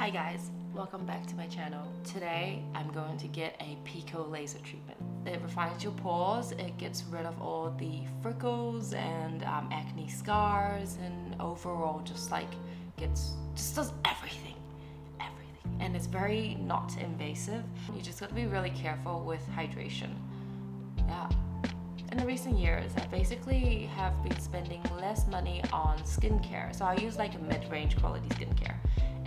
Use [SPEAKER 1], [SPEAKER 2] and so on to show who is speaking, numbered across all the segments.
[SPEAKER 1] Hi guys, welcome back to my channel. Today I'm going to get a Pico laser treatment. It refines your pores, it gets rid of all the freckles and um, acne scars and overall just like gets, just does everything, everything. And it's very not invasive. You just got to be really careful with hydration. Yeah. In the recent years, I basically have been spending less money on skincare. So I use like a mid-range quality skincare.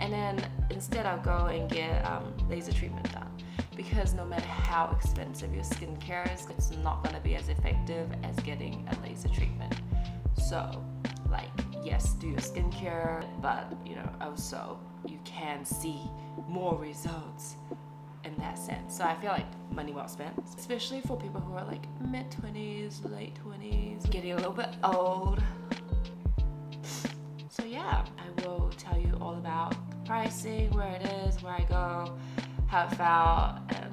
[SPEAKER 1] And then instead I'll go and get um, laser treatment done. Because no matter how expensive your skincare is, it's not gonna be as effective as getting a laser treatment. So like, yes, do your skincare, but you know, also you can see more results in that sense. So I feel like money well spent, especially for people who are like mid 20s, late 20s, getting a little bit old. So yeah, I will tell you all about pricing, where it is, where I go, how it felt,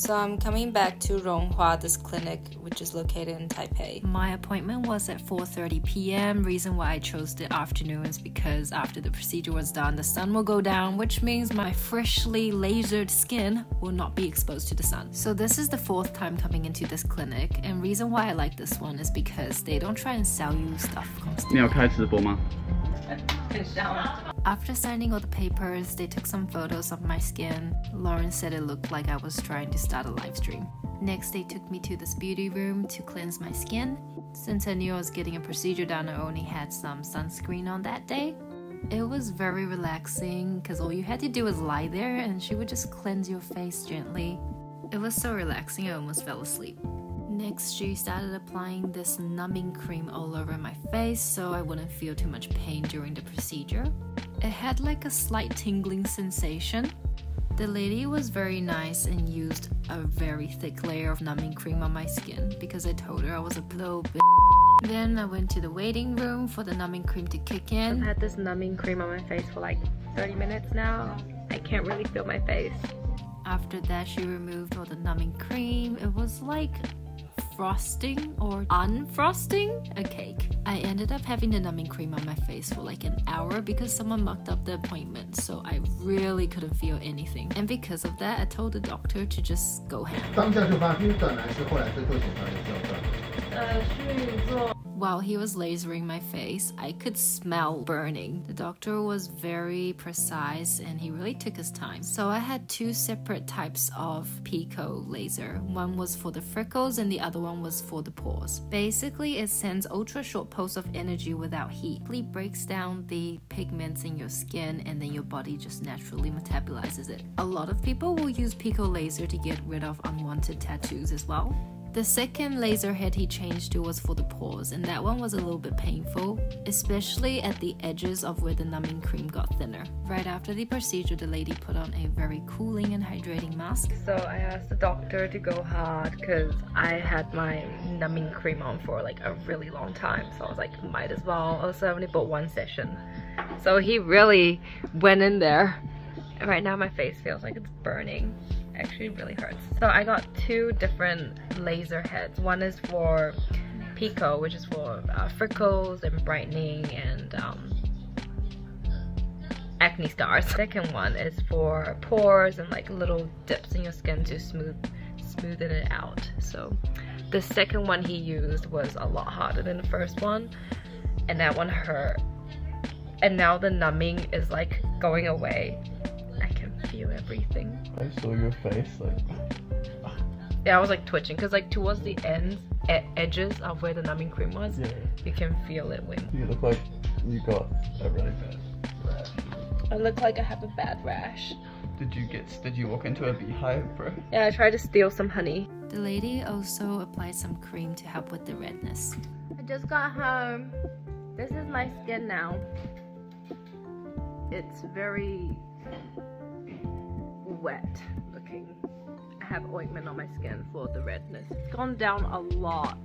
[SPEAKER 2] so I'm coming back to Ronghua, this clinic, which is located in Taipei.
[SPEAKER 1] My appointment was at 4.30 p.m. Reason why I chose the afternoon is because after the procedure was done, the sun will go down, which means my freshly lasered skin will not be exposed to the sun. So this is the fourth time coming into this clinic, and reason why I like this one is because they don't try and sell you stuff constantly. 很香。After signing all the papers, they took some photos of my skin. Lauren said it looked like I was trying to start a live stream. Next, they took me to this beauty room to cleanse my skin. Since I knew I was getting a procedure done, I only had some sunscreen on that day. It was very relaxing because all you had to do was lie there and she would just cleanse your face gently. It was so relaxing, I almost fell asleep. Next, she started applying this numbing cream all over my face so I wouldn't feel too much pain during the procedure. It had like a slight tingling sensation. The lady was very nice and used a very thick layer of numbing cream on my skin because I told her I was a little bit. Then I went to the waiting room for the numbing cream to kick in.
[SPEAKER 2] I've had this numbing cream on my face for like 30 minutes now. I can't really feel my face.
[SPEAKER 1] After that, she removed all the numbing cream. It was like frosting or unfrosting a cake. I ended up having the numbing cream on my face for like an hour because someone mucked up the appointment, so I really couldn't feel anything. And because of that, I told the doctor to just go ham. While he was lasering my face, I could smell burning. The doctor was very precise and he really took his time. So I had two separate types of Pico laser. One was for the freckles and the other one was for the pores. Basically, it sends ultra short pulse of energy without heat. It breaks down the pigments in your skin and then your body just naturally metabolizes it. A lot of people will use Pico laser to get rid of unwanted tattoos as well. The second laser head he changed to was for the pores, and that one was a little bit painful, especially at the edges of where the numbing cream got thinner. Right after the procedure, the lady put on a very cooling and hydrating mask.
[SPEAKER 2] So I asked the doctor to go hard because I had my numbing cream on for like a really long time, so I was like, might as well. Also, I only bought one session. So he really went in there. Right now my face feels like it's burning actually really hurts. So I got two different laser heads. One is for Pico, which is for uh, freckles and brightening and um, acne scars. Second one is for pores and like little dips in your skin to smooth smoothen it out. So the second one he used was a lot harder than the first one and that one hurt. And now the numbing is like going away feel everything.
[SPEAKER 3] I saw your face like.
[SPEAKER 2] yeah, I was like twitching because like towards the ends, edges of where the numbing cream was, yeah. you can feel it way
[SPEAKER 3] more. You look like you got a really bad rash.
[SPEAKER 2] I look like I have a bad rash.
[SPEAKER 3] Did you get? Did you walk into a beehive, bro?
[SPEAKER 2] Yeah, I tried to steal some honey.
[SPEAKER 1] The lady also applied some cream to help with the redness.
[SPEAKER 2] I just got home. This is my skin now. It's very wet looking. I have ointment on my skin for the redness. It's gone down a lot.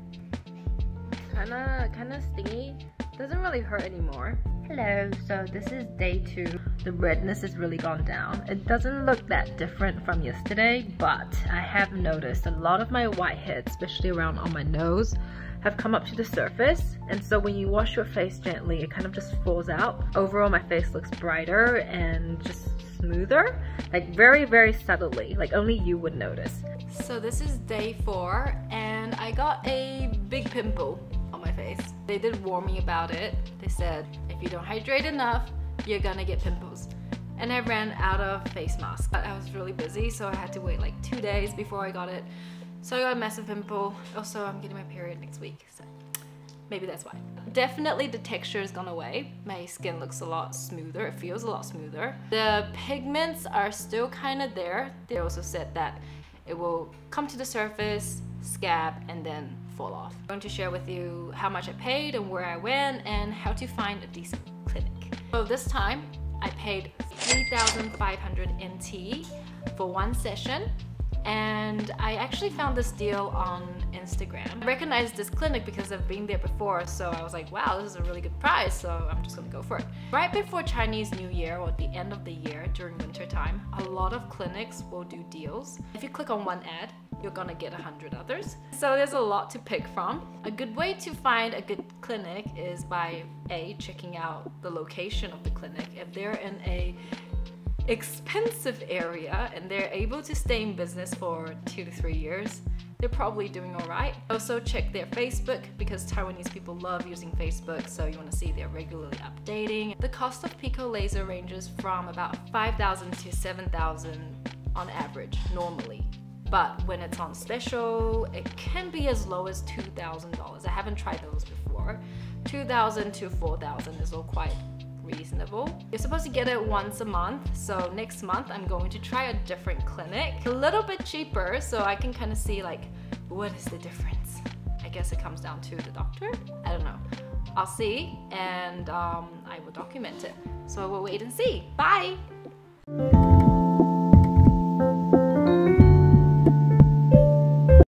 [SPEAKER 2] Kinda, kinda stingy. Doesn't really hurt anymore. Hello, so this is day two. The redness has really gone down. It doesn't look that different from yesterday, but I have noticed a lot of my whiteheads, especially around on my nose, have come up to the surface. And so when you wash your face gently, it kind of just falls out. Overall, my face looks brighter and just smoother, like very, very subtly, like only you would notice.
[SPEAKER 1] So this is day four and I got a big pimple on my face. They did warn me about it. They said, if you don't hydrate enough, you're gonna get pimples. And I ran out of face masks. But I was really busy, so I had to wait like two days before I got it. So I got a massive pimple. Also, I'm getting my period next week, so maybe that's why. Definitely the texture has gone away. My skin looks a lot smoother. It feels a lot smoother. The pigments are still kind of there. They also said that it will come to the surface, scab, and then fall off. I'm going to share with you how much I paid and where I went and how to find a decent clinic. So this time I paid 3,500 NT for one session and I actually found this deal on Instagram. I recognized this clinic because I've been there before, so I was like, wow, this is a really good price, so I'm just gonna go for it. Right before Chinese New Year or the end of the year during winter time, a lot of clinics will do deals. If you click on one ad, you're gonna get a hundred others. So there's a lot to pick from. A good way to find a good clinic is by A, checking out the location of the clinic. If they're in a expensive area and they're able to stay in business for two to three years, they're probably doing all right. Also check their Facebook because Taiwanese people love using Facebook, so you want to see they're regularly updating. The cost of Pico laser ranges from about 5,000 to 7,000 on average, normally. But when it's on special, it can be as low as $2,000. I haven't tried those before. 2,000 to 4,000 is all quite reasonable. You're supposed to get it once a month, so next month I'm going to try a different clinic. A little bit cheaper, so I can kind of see like, what is the difference? I guess it comes down to the doctor? I don't know. I'll see, and um, I will document it. So we'll wait and see. Bye!